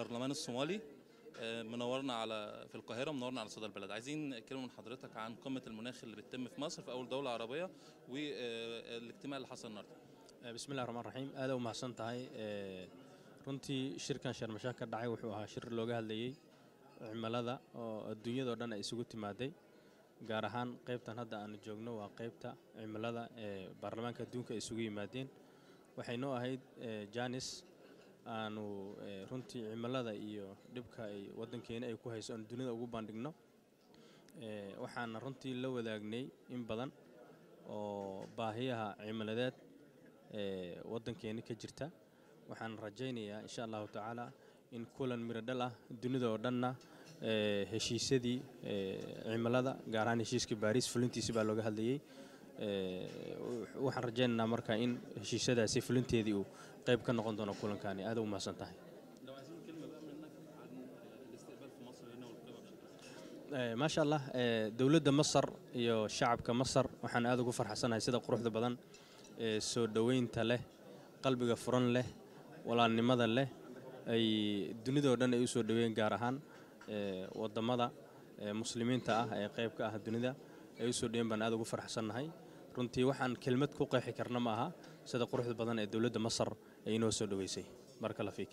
البرلمان الصومالي آه، منورنا على في القاهرة منورنا على صدى البلد. عايزين كلمة من حضرتك عن قمة المناخ اللي بتتم في مصر في أول دولة عربية والاجتماع آه، اللي حصل النهاردة. آه، بسم الله الرحمن الرحيم. أهلا ومحسن تهي رنتي شركة شر مشاكل دعي وحوها. شر اللوغة اللي عمال الدنيا دور دانا إسوكو تمادي. غارحان قيبتا هذا أن الجوغنا وقيبتا عمال هذا برلمان كدونك إسوكو مادين وحينو أهيد جانس aanu eh, runtii cimilada iyo dhibka ay waddankeena ay ku hayso aanu dunida ugu bandhigno. Eh, waxaana runtii la wadaagnay in badan oo baahiyaha cimiladeed ee waddankeena ka jirta. Waxaan rajaynayaa insha allahu tacaala in kulan miro dhal ah dunida oo dhanna heshiisyadii cimilada gaar ahaan heshiiska baariis fulintiisi baa looga hadlayey Eh, waxaan rajaynaynaa marka in heshiishadaasi fulinteedii uu qayb ka noqon doono kulankaani. Aada u mahadsan tahay eh, maasha allah eh, dowladda masar iyo shacabka masar waxaan aada ugu farxasanahay sida quruxda badan ee soo dhoweynta leh qalbiga furan leh walaalnimada leh ay dunidao dhan ay u soo dhoweyn gaar ahaan waddamada muslimiinta ah ee qayb ka ah dunida ay u soo dhoweyn baan aada ugu farxsannahay runtii waxaan kelmad ku qeexi karna ma aha sida quruxda badan ee dowladda masar ay inoo soo dhoweysay baraka la fiik